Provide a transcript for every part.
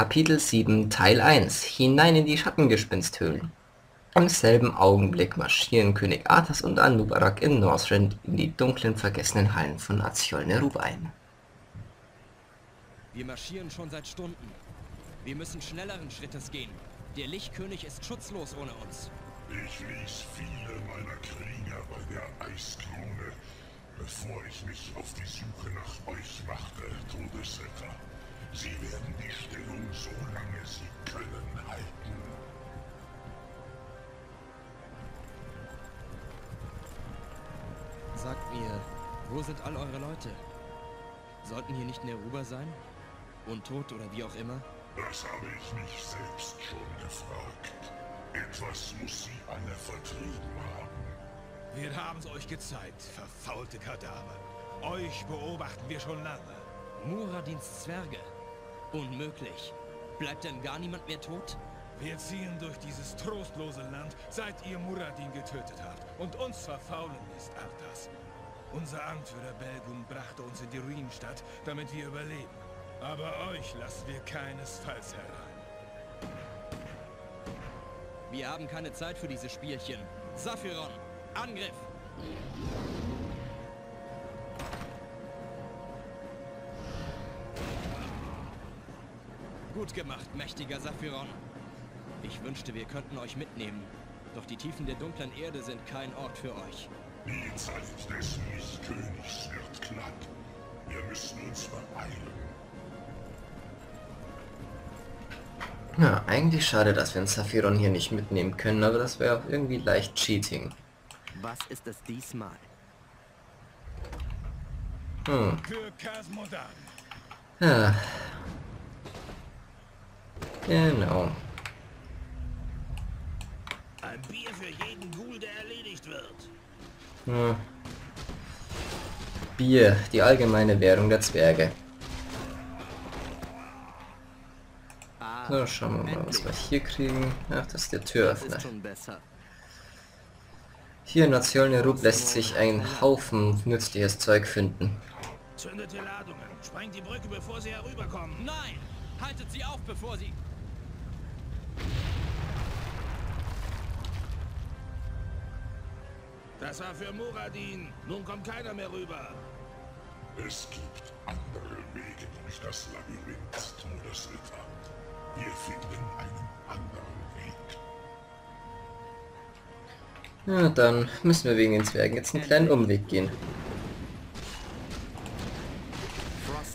Kapitel 7 Teil 1 Hinein in die Schattengespinsthöhlen Im selben Augenblick marschieren König Arthas und Anubarak in Northrend in die dunklen, vergessenen Hallen von Aziol Nerub ein. Wir marschieren schon seit Stunden. Wir müssen schnelleren Schrittes gehen. Der Lichtkönig ist schutzlos ohne uns. Ich ließ viele meiner Krieger bei der Eiskrone, bevor ich mich auf die Suche nach euch machte, Todesritter. Sie werden die Stellung so lange sie können halten. Sagt mir, wo sind all eure Leute? Sollten hier nicht Neruba sein? Untot oder wie auch immer? Das habe ich mich selbst schon gefragt. Etwas muss sie alle vertrieben haben. Wir haben's euch gezeigt, verfaulte Kadaver. Euch beobachten wir schon lange. Muradins Zwerge. Unmöglich. Bleibt denn gar niemand mehr tot? Wir ziehen durch dieses trostlose Land, seit ihr Muradin getötet habt und uns verfaulen lässt, Arthas. Unser Anführer Belgun brachte uns in die Ruinenstadt, damit wir überleben. Aber euch lassen wir keinesfalls herein. Wir haben keine Zeit für diese Spielchen. Saphiron, Angriff! Gut gemacht, mächtiger Saphiron. Ich wünschte, wir könnten euch mitnehmen. Doch die Tiefen der dunklen Erde sind kein Ort für euch. Die Zeit des Lichtkönigs wird knapp. Wir müssen uns beeilen. Ja, eigentlich schade, dass wir einen Saphiron hier nicht mitnehmen können, aber das wäre auch irgendwie leicht Cheating. Was ist es diesmal? Hm. Für Kasmodan. Ja. Genau. Ein Bier für jeden Ghoul, der erledigt wird. Ja. Bier, die allgemeine Währung der Zwerge. Ah, So, schauen wir mal, was wir hier kriegen. Ach, das ist der Türöffner. Hier in Nationalnerub lässt sich ein Haufen nützliches Zeug finden. Zündet die Ladungen. Sprengt die Brücke, bevor sie herüberkommen. Nein! Haltet sie auf, bevor sie... Das war für Muradin. Nun kommt keiner mehr rüber. Es gibt andere Wege durch das Labyrinth, Todesritter. Wir finden einen anderen Weg. Ja, dann müssen wir wegen den Zwergen jetzt einen kleinen Umweg gehen.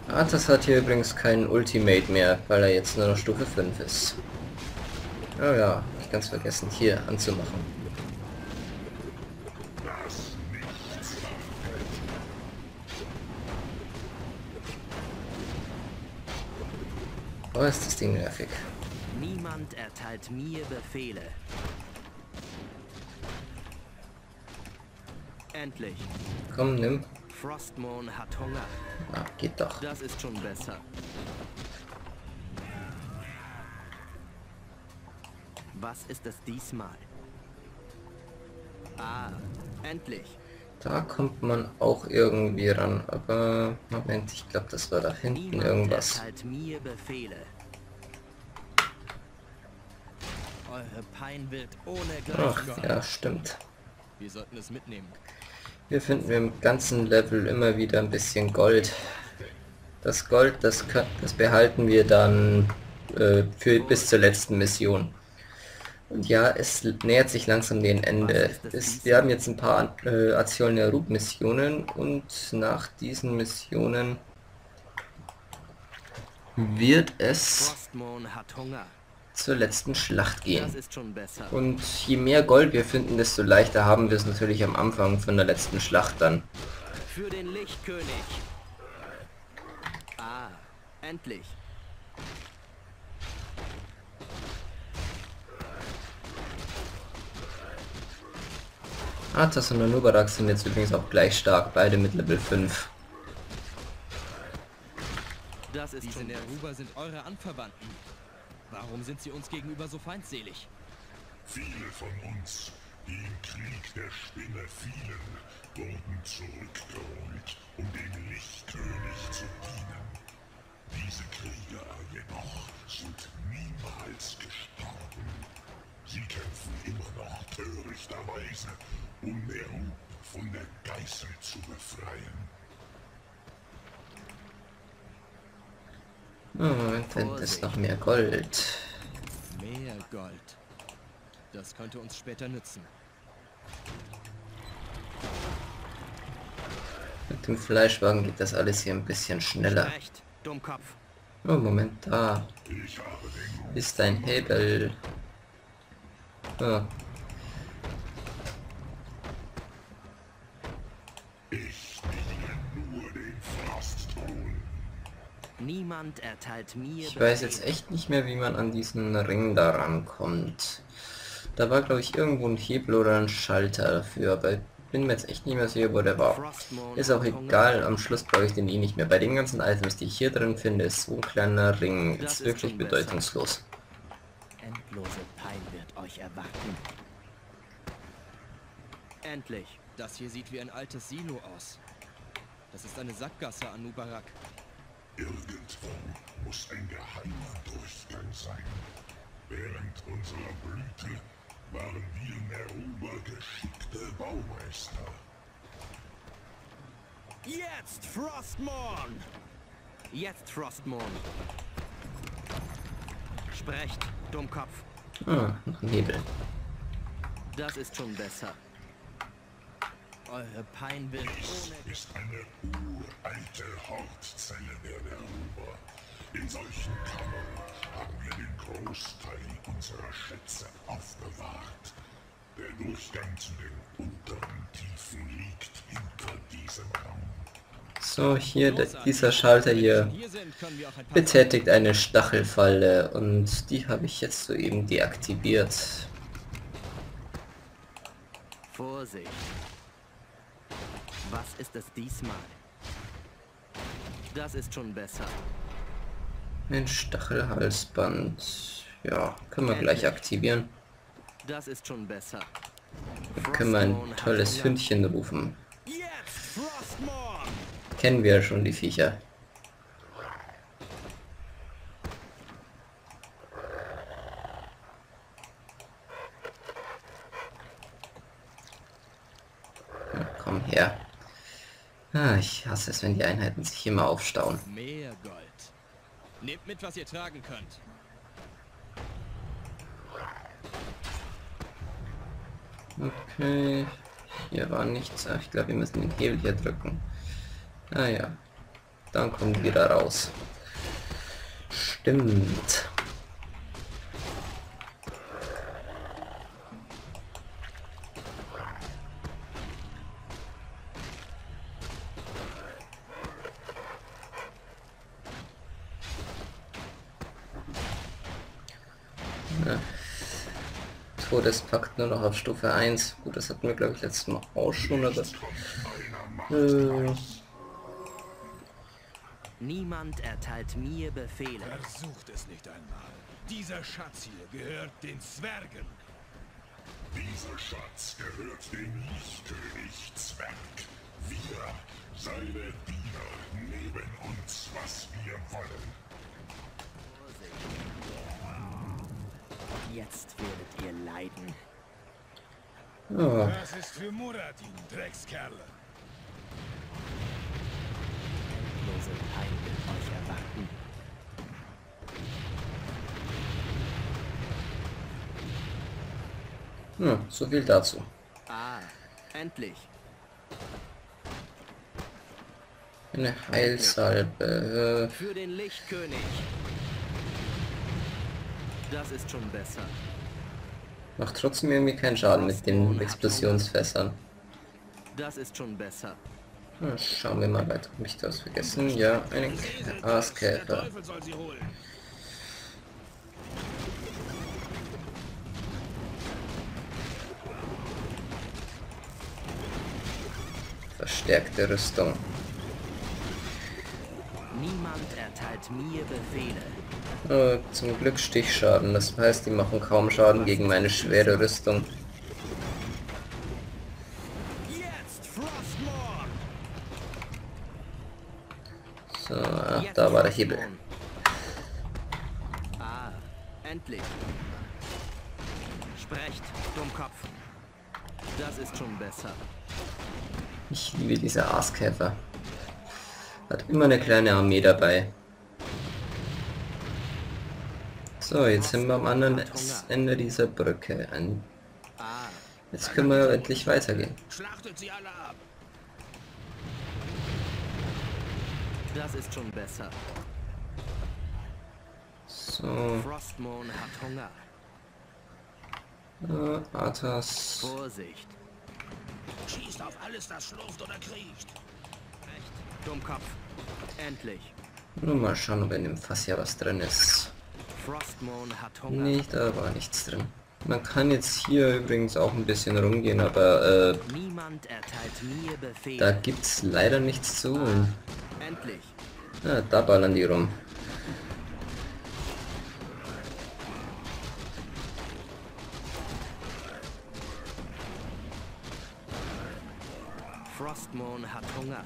Arthas hat hier übrigens keinen Ultimate mehr, weil er jetzt nur noch Stufe 5 ist. Oh ja, ich ganz vergessen, hier anzumachen. Oh, ist das Ding nervig. Niemand erteilt mir Befehle. Endlich. Komm, nimm. Frostmourne hat Hunger. Ah, geht doch. Das ist schon besser. Was ist es diesmal? Ah, endlich. Da kommt man auch irgendwie ran, aber Moment, ich glaube, das war da hinten Niemand irgendwas. mir Befehle. Eure Pein wird ohne Ach, ja, stimmt. Wir sollten es mitnehmen. Wir finden im ganzen Level immer wieder ein bisschen Gold. Das Gold, das, kö- das behalten wir dann äh, für bis zur letzten Mission. Und ja, es nähert sich langsam dem Ende. Es, wir haben jetzt ein paar äh, Aziol Nerub Missionen und nach diesen Missionen wird es zur letzten Schlacht gehen. Und je mehr Gold wir finden, desto leichter haben wir es natürlich am Anfang von der letzten Schlacht dann. Für den Lichtkönig. Ah, endlich. Arthas und Anubarak sind jetzt übrigens auch gleich stark, beide mit Level 5. Das ist Diese Neruba sind eure Anverwandten. Warum sind sie uns gegenüber so feindselig? Viele von uns, die im Krieg der Spinne fielen, wurden zurückgeholt, um dem Lichtkönig zu dienen. Diese Krieger jedoch sind niemals gestorben. Sie kämpfen immer noch törichterweise, um Neru von der Geißel zu befreien. Oh, Moment, da ist noch mehr Gold. Mehr Gold. Das könnte uns später nützen. Mit dem Fleischwagen geht das alles hier ein bisschen schneller. Recht, Dummkopf. Oh, Moment, da ist ein Hebel. Ich diene nur den Frostthron. Niemand erteilt mir ich weiß jetzt echt nicht mehr, wie man an diesen Ring da rankommt. Da war, glaube ich, irgendwo ein Hebel oder ein Schalter dafür, aber ich bin mir jetzt echt nicht mehr sicher, wo der war. Ist auch egal, am Schluss brauche ich den eh nicht mehr. Bei den ganzen Items, die ich hier drin finde, ist so ein kleiner Ring jetzt ist wirklich bedeutungslos. Endlose Pein wird euch erwarten. Endlich. Das hier sieht wie ein altes Silo aus. Das ist eine Sackgasse an Nubarak. Irgendwo muss ein geheimer Durchgang sein. Während unserer Blüte waren wir Neruber geschickte Baumeister. Jetzt Frostmourne! Jetzt Frostmourne. Sprecht, Dummkopf. Ah, noch Hebel. Das ist schon besser. Eure Pein wird ohne... ist eine uralte Hortzelle der Neruber. In solchen Kammern haben wir den Großteil unserer Schätze aufbewahrt. Der Durchgang zu den unteren Tiefen liegt hinter diesem Raum. So, hier, dieser Schalter hier betätigt eine Stachelfalle und die habe ich jetzt soeben deaktiviert. Vorsicht. Was ist es diesmal? Das ist schon besser. Ein Stachelhalsband. Ja, können wir gleich aktivieren. Das ist schon besser. Dann können wir ein tolles. Hündchen rufen. Jetzt! Kennen wir ja schon die Viecher. Na, komm her. Ah, ich hasse es, wenn die Einheiten sich immer aufstauen. Mehr Gold. Nehmt mit, was ihr tragen könnt. Okay. Hier war nichts. Ich glaube, wir müssen den Hebel hier drücken. Ah ja. Dann kommen die wieder raus. Stimmt. Ja. Todespakt nur noch auf Stufe 1. Gut, das hatten wir glaube ich letztes Mal auch schon, aber... Äh, Niemand erteilt mir Befehle. Versucht es nicht einmal. Dieser Schatz hier gehört den Zwergen. Dieser Schatz gehört dem Lichtkönig Zwerg. Wir, seine Diener, nehmen uns, was wir wollen. Jetzt werdet ihr leiden. oh, Das ist für Muradin, Dreckskerle. Endlose Pein wird euch erwarten. ja, so viel dazu. Ah, endlich. Eine Heilsalbe. Für den Lichtkönig. Das ist schon besser. Macht trotzdem irgendwie keinen Schaden mit den Explosionsfässern. Das ist schon besser. Na, schauen wir mal weiter. Hab ich das vergessen? Ja, eine Aaskäfer. Verstärkte Rüstung. Niemand erteilt mir Befehle. Oh, zum Glück Stichschaden. Das heißt, die machen kaum Schaden gegen meine schwere Rüstung. Jetzt Frostmourne! So, ach, da war der Schalthebel. Ah, endlich. Sprecht, Dummkopf. Das ist schon besser. Ich liebe diese Aaskäfer. Hat immer eine kleine armee dabei. So, jetzt sind wir am anderen Ende dieser Brücke. Jetzt können wir endlich weitergehen. Schlachtet sie alle ab. Das ist schon besser. So, Frostmourne hat Hunger. äh, Arthas. Vorsicht. Schießt auf alles, das schlurft oder kriecht. Recht, Dummkopf. Endlich. Nur mal schauen, ob in dem Fass ja was drin ist. Frostmourne hat Hunger. Nee, da war nichts drin. Man kann jetzt hier übrigens auch ein bisschen rumgehen, aber äh, da gibt's leider nichts zu holen. Endlich. Ja, da ballern die rum. Frostmourne hat Hunger.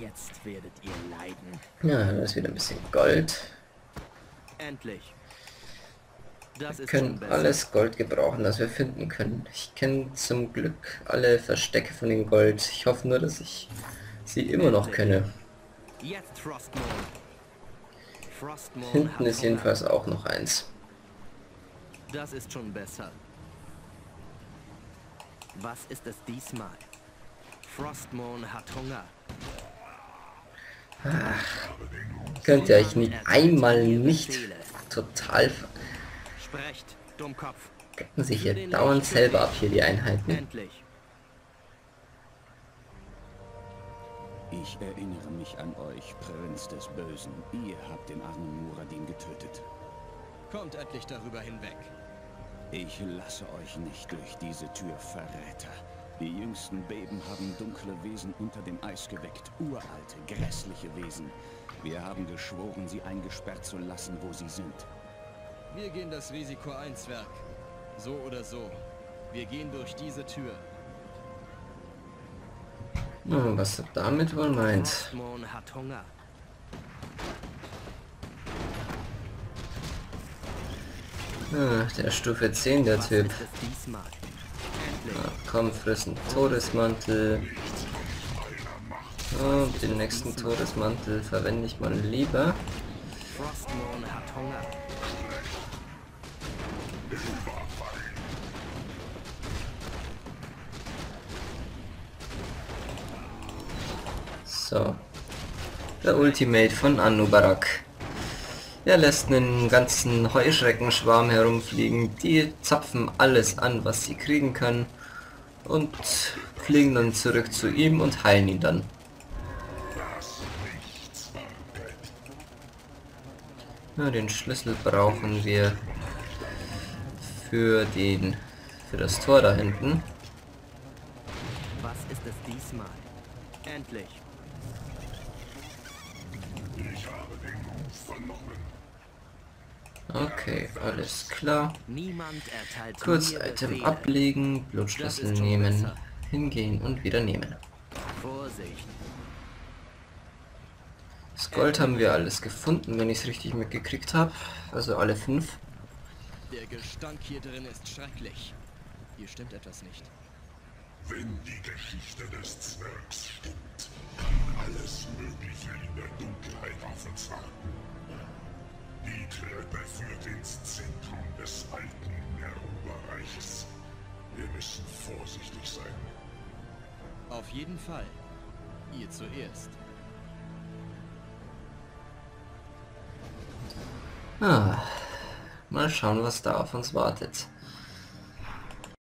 Jetzt werdet ihr leiden. Ja, da ist wieder ein bisschen Gold. Endlich. Wir können alles Gold gebrauchen, das wir finden können. Ich kenne zum Glück alle Verstecke von dem Gold. Ich hoffe nur, dass ich sie immer noch kenne. Hinten ist jedenfalls auch noch eins. Das ist schon besser. Was ist es diesmal? Frostmourne hat Hunger. Könnt ihr euch nicht einmal nicht total Sprecht, Dummkopf. Decken sich hier dauernd selber ab hier die Einheiten. Endlich. Ich erinnere mich an euch, Prinz des Bösen. Ihr habt den armen Muradin getötet. Kommt endlich darüber hinweg. Ich lasse euch nicht durch diese Tür, Verräter. Die jüngsten Beben haben dunkle Wesen unter dem Eis geweckt. Uralte, grässliche Wesen. Wir haben geschworen, sie eingesperrt zu lassen, wo sie sind. Wir gehen das Risiko ein, Zwerg. So oder so. Wir gehen durch diese Tür. Hm, was er damit wohl meint. Hat Hunger. Ah, der Stufe 10, der Typ. Endlich. Ah, komm, friss einen Todesmantel. Oh, den nächsten Todesmantel verwende ich mal lieber. Frostmourne hat Hunger. So. Der Ultimate von Anubarak. Er lässt einen ganzen Heuschreckenschwarm herumfliegen. Die zapfen alles an, was sie kriegen können. Und fliegen dann zurück zu ihm und heilen ihn dann. Ja, den Schlüssel brauchen wir für den für das Tor da hinten. Was ist es diesmal? Endlich. Okay, alles klar. Kurz Item ablegen, Blutschlüssel nehmen, hingehen und wieder nehmen. Vorsicht. Das Gold haben wir alles gefunden, wenn ich es richtig mitgekriegt habe. Also alle fünf. Der Gestank hier drin ist schrecklich. Hier stimmt etwas nicht. Wenn die Geschichte des Zwergs stimmt, kann alles Mögliche in der Dunkelheit auf uns warten. Die Treppe führt ins Zentrum des alten Neruba-Reiches. Wir müssen vorsichtig sein. Auf jeden Fall. Ihr zuerst. Ah, mal schauen, was da auf uns wartet.